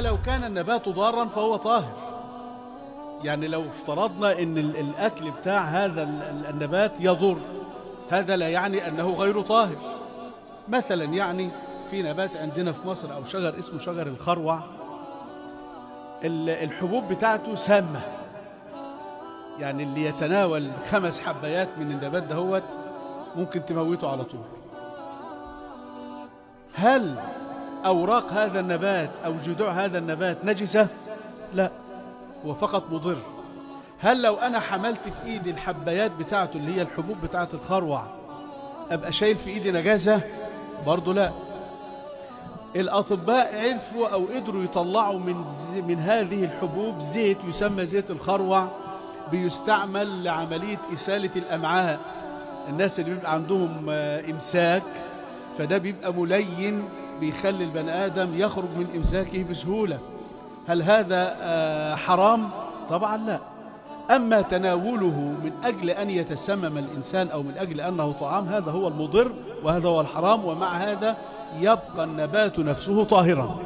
لو كان النبات ضارا فهو طاهر. يعني لو افترضنا إن ال- الأكل بتاع هذا ال- ال- النبات يضر هذا لا يعني أنه غير طاهر. مثلا يعني في نبات عندنا في مصر أو شجر اسمه شجر الخروع ال- الحبوب بتاعته سامة. يعني اللي يتناول خمس حبايات من النبات دهوت ممكن تموته على طول. هل أوراق هذا النبات أو جذوع هذا النبات نجسة؟ لا هو فقط مضر هل لو أنا حملت في إيدي الحبايات بتاعته اللي هي الحبوب بتاعة الخروع أبقى شايل في إيدي نجاسة؟ برضه لا الأطباء عرفوا أو قدروا يطلعوا من. من هذه الحبوب زيت يسمى زيت الخروع بيستعمل لعملية إسالة الأمعاء الناس اللي بيبقى عندهم آه، إمساك فده بيبقى ملين بيخلي البني آدم يخرج من إمساكه بسهولة. هل هذا آه، حرام؟ طبعا لا. أما تناوله من أجل أن يتسمم الإنسان أو من أجل أنه طعام هذا هو المضر وهذا هو الحرام ومع هذا يبقى النبات نفسه طاهرا.